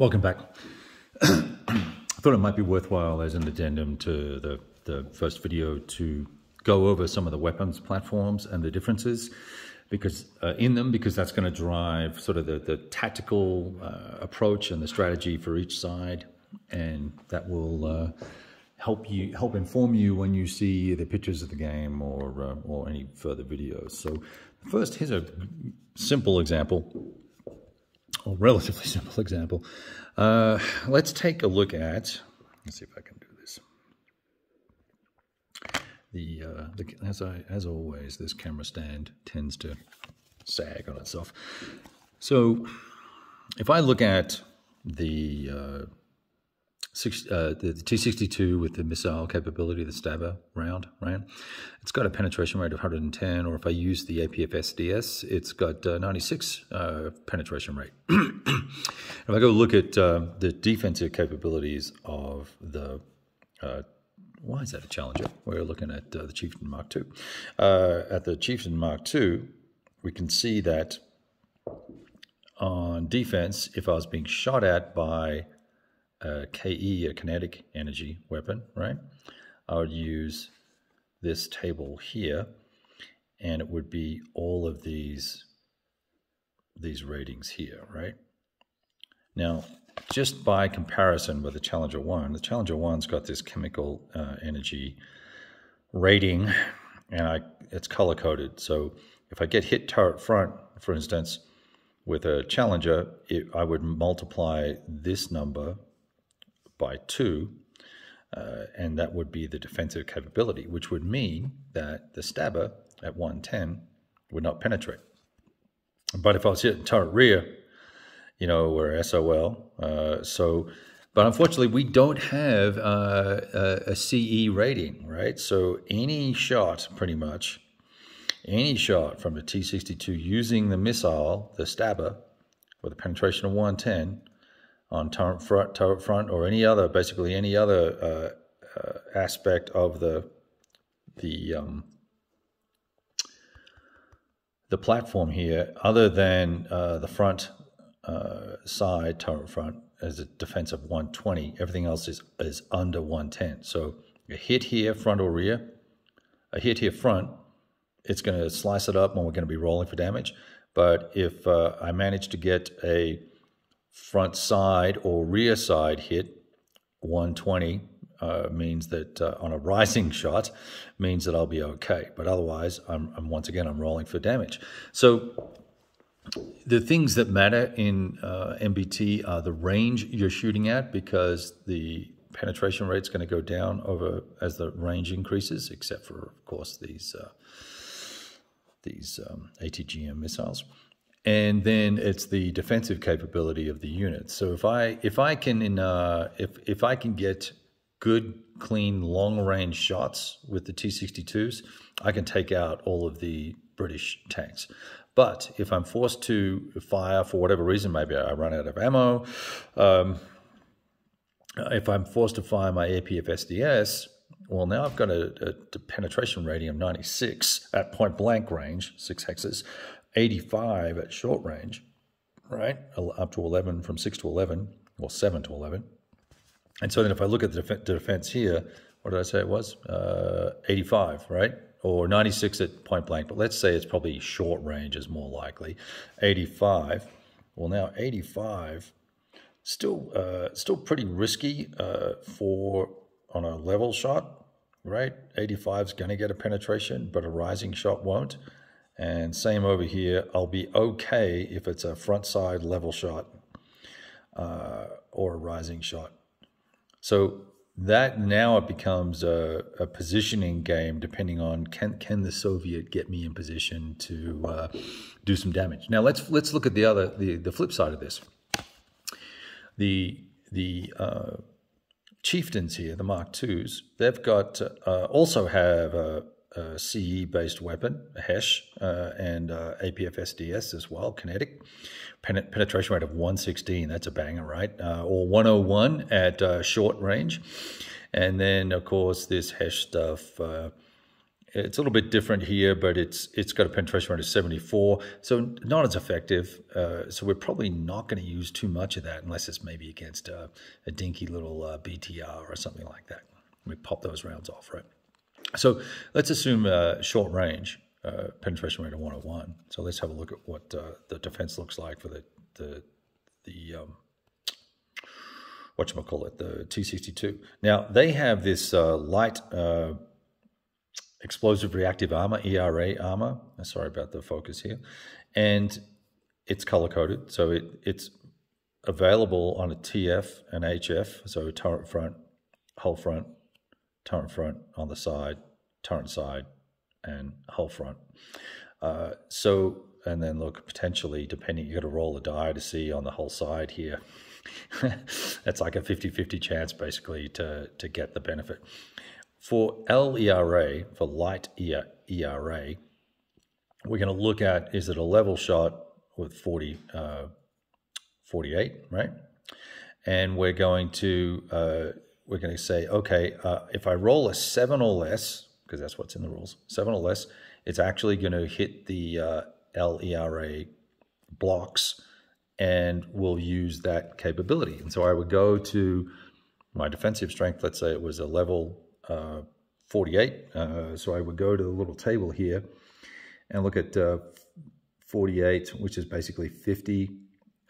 Welcome back. I thought it might be worthwhile as an addendum to the, the first video to go over some of the weapons platforms and the differences because uh, in them because that's going to drive sort of the, the tactical uh, approach and the strategy for each side and that will uh, help you help inform you when you see the pictures of the game or uh, or any further videos so first here's a simple example a relatively simple example. Uh, let's take a look at, let's see if I can do this. The, uh, the as, I, as always, this camera stand tends to sag on itself. So if I look at the uh, six, uh, the, the T62 with the missile capability, the Stabber round, right? It's got a penetration rate of 110, or if I use the APF SDS, it's got uh, 96 uh, penetration rate. if I go look at uh, the defensive capabilities of the uh, why is that a Challenger? We're looking at uh, the Chieftain Mark II. at the Chieftain Mark II, we can see that on defense, if I was being shot at by a KE, a kinetic energy weapon, right? I would use this table here, and it would be all of these these ratings here, right? Now, just by comparison with the Challenger 1, the Challenger 1's got this chemical uh, energy rating, and I it's color-coded. So if I get hit turret front, for instance, with a Challenger, it, I would multiply this number by two, uh, and that would be the defensive capability, which would mean that the stabber at 110 would not penetrate. But if I was hitting turret rear, you know, we're SOL. Uh, so, but unfortunately, we don't have uh, a, a CE rating, right? So any shot, pretty much, any shot from a T62 using the missile, the stabber, with a penetration of 110, on turret front, turret front or any other, basically any other uh, uh, aspect of the the um, the platform here, other than uh, the front uh, side turret front as a defense of 120. Everything else is is under 110. So a hit here, front or rear, a hit here front, it's going to slice it up, and we're going to be rolling for damage. But if uh, I manage to get a front side or rear side hit 120 uh, means that uh, on a rising shot means that I'll be okay. But otherwise, I'm, I'm, once again I'm rolling for damage. So the things that matter in uh, MBT are the range you're shooting at because the penetration rate is going to go down over as the range increases, except for of course these uh, these um, ATGM missiles and then it's the defensive capability of the unit. So if I if I can in uh, if if I can get good, clean, long range shots with the T62s, I can take out all of the British tanks. But if I'm forced to fire for whatever reason, maybe I run out of ammo. Um, if I'm forced to fire my APF SDS, well, now I've got a, a, penetration rating of 96 at point blank range, six hexes, 85 at short range, right? Up to 11 from 6 to 11, or 7 to 11. And so then if I look at the, def- the defense here, what did I say it was? Uh, 85, right? Or 96 at point blank, but let's say it's probably short range is more likely. 85. Well, now 85, still, uh, still pretty risky uh, for on a level shot, right? 85 is going to get a penetration, but a rising shot won't. And same over here, I'll be okay if it's a front side level shot uh, or a rising shot. So that now it becomes a, a, positioning game depending on can can the Soviet get me in position to uh, do some damage. Now let's let's look at the other the, the flip side of this. The the uh, chieftains here, the Mark IIs, they've got uh, also have a, a CE based weapon, a HESH, uh, and uh, APF SDS as well, kinetic. Pen- penetration rate of 116, that's a banger, right? Uh, or 101 at uh, short range. And then, of course, this HESH stuff uh, it's a little bit different here, but it's it's got a penetration rate of 74, so not as effective. Uh, so we're probably not going to use too much of that unless it's maybe against a, a dinky little BTR or something like that. We pop those rounds off, right? So let's assume uh, short range uh, penetration rate of 101. So let's have a look at what uh, the defense looks like for the the the um, what you call it, the T62. Now they have this uh, light explosive reactive armor, ERA armor. Sorry about the focus here. And it's color coded. So it, it's available on a TF and HF. So turret front, hull front, turret front on the side, turret side, and hull front. Uh, so, and then look, potentially, depending, you got to roll a die to see on the hull side here. That's like a 50 50 chance basically to, to get the benefit. For LERA, for light ERA, we're going to look at is it a level shot with 40, uh, 48, right? And we're going to uh, we're going to say, okay, uh, if I roll a seven or less, because that's what's in the rules, seven or less, it's actually going to hit the uh, LERA blocks, and we'll use that capability. And so I would go to my defensive strength. Let's say it was a level uh, 48. Uh, so I would go to the little table here and look at uh, 48, which is basically 50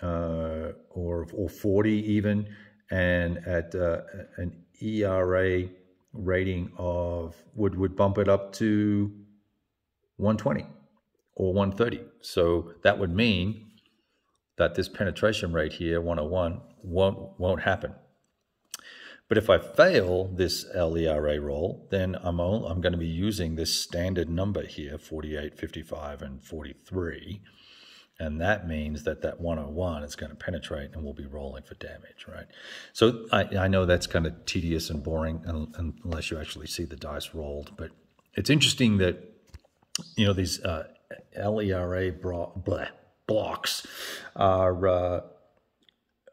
uh, or, or 40 even, and at uh, an ERA rating of, would, would bump it up to 120 or 130. So that would mean that this penetration rate here, 101, won't, won't happen. But if I fail this LERA roll, then I'm, all, I'm going to be using this standard number here, 48, 55, and 43. And that means that that 101 is going to penetrate and we'll be rolling for damage, right? So I, I know that's kind of tedious and boring unless you actually see the dice rolled. But it's interesting that, you know, these uh, LERA bro- blocks are... Uh,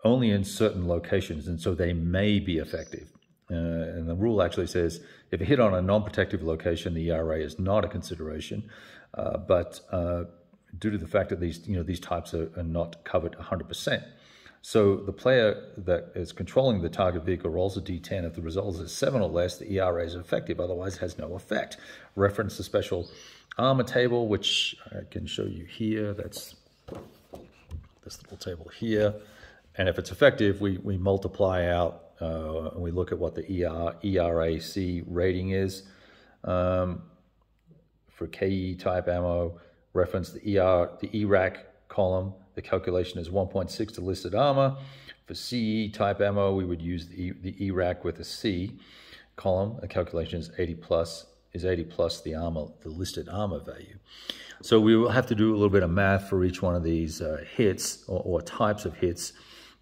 only in certain locations, and so they may be effective. Uh, and the rule actually says if a hit on a non-protective location, the ERA is not a consideration. Uh, but uh, due to the fact that these, you know, these types are, are, not covered 100%. So the player that is controlling the target vehicle rolls a d10. If the result is 7 or less, the ERA is effective, otherwise has no effect. Reference the special armor table, which I can show you here. That's this little table here. And if it's effective, we, we multiply out uh, and we look at what the ER, ERAC rating is. Um, for KE type ammo, reference the ER, the ERAC column. The calculation is 1.6 to listed armor. For CE type ammo, we would use the, the ERAC with a C column. The calculation is 80 plus is 80 plus the armor, the listed armor value. So we will have to do a little bit of math for each one of these uh, hits or, or types of hits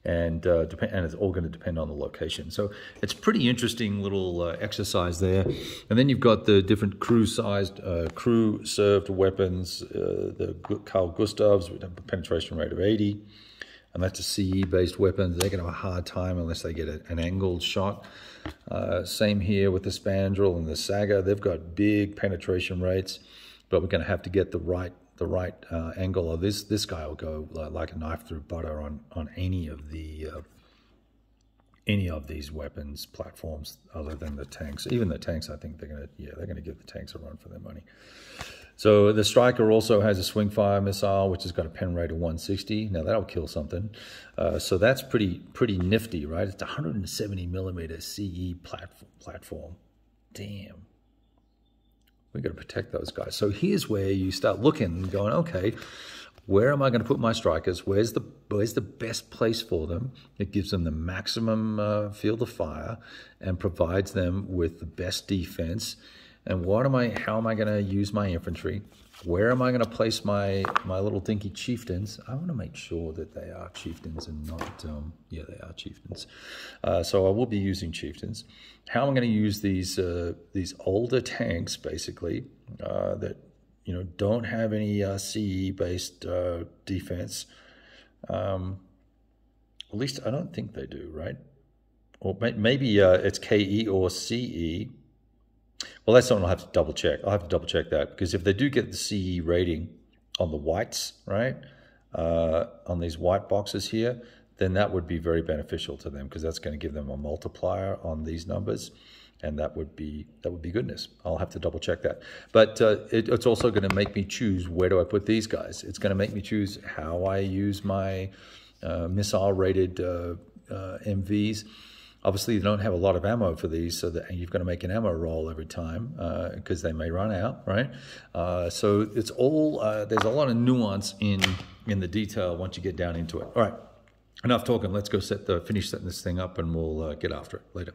and uh, and it's all going to depend on the location. So it's pretty interesting little uh, exercise there. And then you've got the different crew-sized, uh, crew-served weapons. Uh, the Carl Gustavs with a penetration rate of 80, and that's a CE-based weapon. They're going to have a hard time unless they get a, an angled shot. Uh, same here with the Spandrel and the Sagger. They've got big penetration rates, but we're going to have to get the right the right uh, angle, or this this guy will go like a knife through butter on on any of the uh, any of these weapons platforms other than the tanks. Even the tanks, I think they're gonna yeah they're gonna give the tanks a run for their money. So the Striker also has a Swingfire missile, which has got a pen rate of 160. Now that'll kill something. Uh, so that's pretty pretty nifty, right? It's 170 millimeter CE platform. platform. Damn. We've got to protect those guys. So here's where you start looking and going, okay, where am I going to put my strikers? Where's the where's the best place for them? It gives them the maximum uh, field of fire and provides them with the best defense. And what am I? How am I going to use my infantry? Where am I going to place my, my little dinky chieftains? I want to make sure that they are chieftains and not, um, yeah, they are chieftains. Uh, so I will be using chieftains. How am I going to use these, uh, these older tanks, basically, uh, that, you know, don't have any uh, CE-based uh, defense? Um, at least I don't think they do, right? Or maybe uh, it's KE or CE. Well, that's something I'll have to double check. I'll have to double check that because if they do get the CE rating on the whites, right, uh, on these white boxes here, then that would be very beneficial to them because that's going to give them a multiplier on these numbers and that would be that would be goodness. I'll have to double check that. But uh, it, it's also going to make me choose where do I put these guys. It's going to make me choose how I use my uh, missile rated uh, uh MVs. Obviously, you don't have a lot of ammo for these, so that you've got to make an ammo roll every time because uh, they may run out, right? Uh, so it's all there's a lot of nuance in in the detail once you get down into it. All right, enough talking. Let's go set the finish setting this thing up, and we'll get after it later.